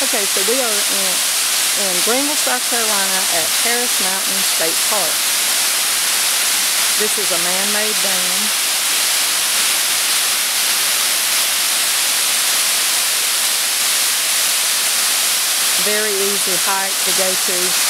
Okay, so we are in, in Greenville, South Carolina at Paris Mountain State Park. This is a man-made dam. Very easy hike to go to